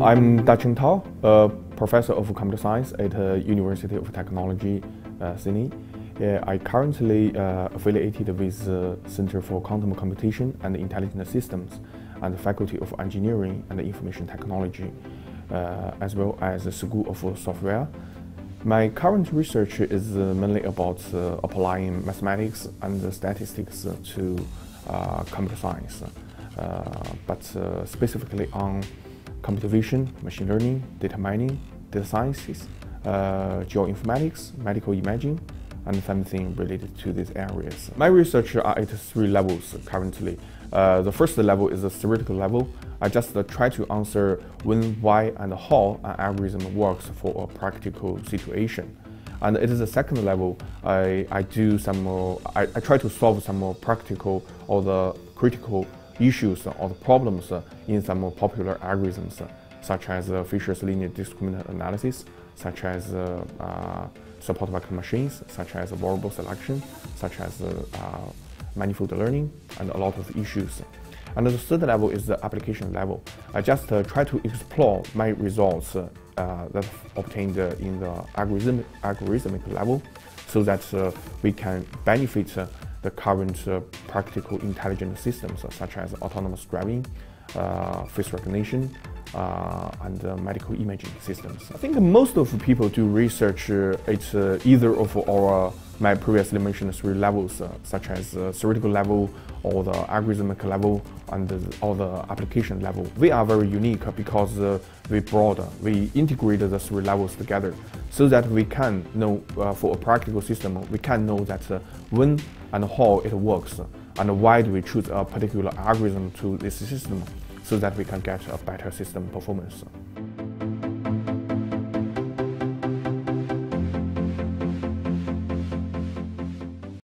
I'm Dacheng Tao, a professor of computer science at uh, University of Technology, uh, Sydney. Yeah, I currently uh, affiliated with the Center for Quantum Computation and Intelligent Systems and the Faculty of Engineering and Information Technology, uh, as well as the School of Software. My current research is uh, mainly about uh, applying mathematics and statistics to uh, computer science, but specifically on computer vision, machine learning, data mining, data sciences, geoinformatics, medical imaging, and something related to these areas. My research are at three levels currently. Uh, the first level is the theoretical level. I just uh, try to answer when, why, and how an algorithm works for a practical situation. And it is the second level. I, I do some I, I try to solve some more practical or the critical issues or the problems in some popular algorithms, such as uh, Fisher's linear discriminant analysis, such as uh, uh, support vector machines, such as variable selection, such as manifold learning, and a lot of issues. And the third level is the application level. I just uh, try to explore my results uh, that obtained in the algorithm, algorithmic level so that we can benefit the current uh, practical intelligent systems such as autonomous driving, face recognition, uh, and uh, medical imaging systems. I think most of people do research uh, at uh, either of our my previously mentioned three levels, uh, such as uh, theoretical level or the algorithmic level and the, or the application level. We are very unique because we brought, we integrated the three levels together so that we can know uh, for a practical system, we can know that uh, when and how it works and why do we choose a particular algorithm to this system so that we can get a better system performance.